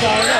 小的